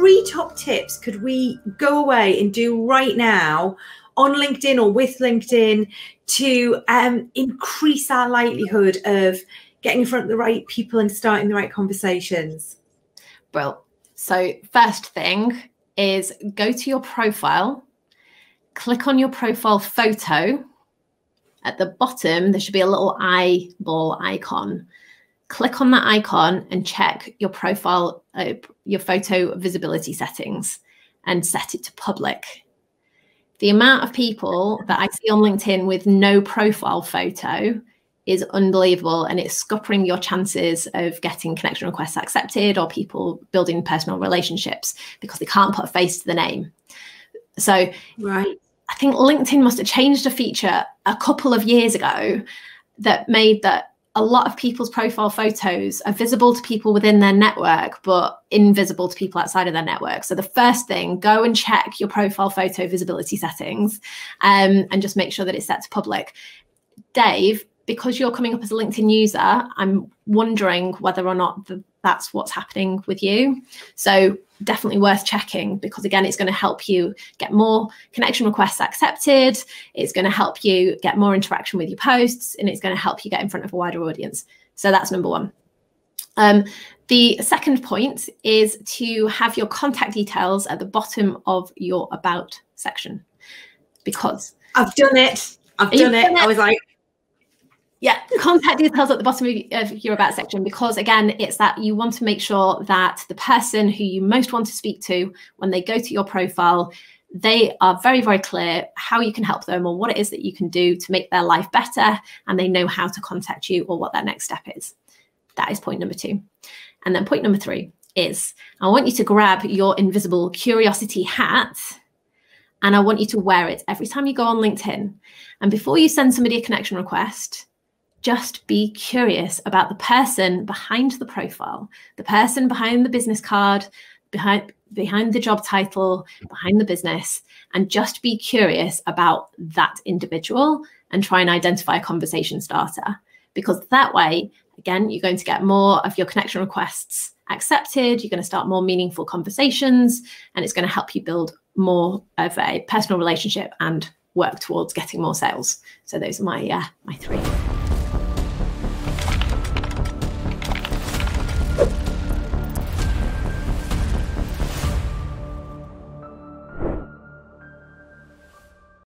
three top tips could we go away and do right now on LinkedIn or with LinkedIn to um, increase our likelihood of getting in front of the right people and starting the right conversations? Well, so first thing is go to your profile, click on your profile photo. At the bottom, there should be a little eyeball icon. Click on that icon and check your profile, uh, your photo visibility settings and set it to public. The amount of people that I see on LinkedIn with no profile photo is unbelievable and it's scuppering your chances of getting connection requests accepted or people building personal relationships because they can't put a face to the name. So right. I think LinkedIn must have changed a feature a couple of years ago that made that a lot of people's profile photos are visible to people within their network, but invisible to people outside of their network. So the first thing, go and check your profile photo visibility settings um, and just make sure that it's set to public. Dave, because you're coming up as a LinkedIn user, I'm wondering whether or not the, that's what's happening with you. So definitely worth checking because again, it's going to help you get more connection requests accepted. It's going to help you get more interaction with your posts and it's going to help you get in front of a wider audience. So that's number one. Um, the second point is to have your contact details at the bottom of your about section because I've done it. I've done it. done it. I was like, yeah, contact details at the bottom of your about section because again, it's that you want to make sure that the person who you most want to speak to when they go to your profile, they are very, very clear how you can help them or what it is that you can do to make their life better, and they know how to contact you or what their next step is. That is point number two. And then point number three is I want you to grab your invisible curiosity hat and I want you to wear it every time you go on LinkedIn. And before you send somebody a connection request, just be curious about the person behind the profile, the person behind the business card, behind behind the job title, behind the business, and just be curious about that individual and try and identify a conversation starter. Because that way, again, you're going to get more of your connection requests accepted, you're going to start more meaningful conversations, and it's going to help you build more of a personal relationship and work towards getting more sales. So those are my uh, my three.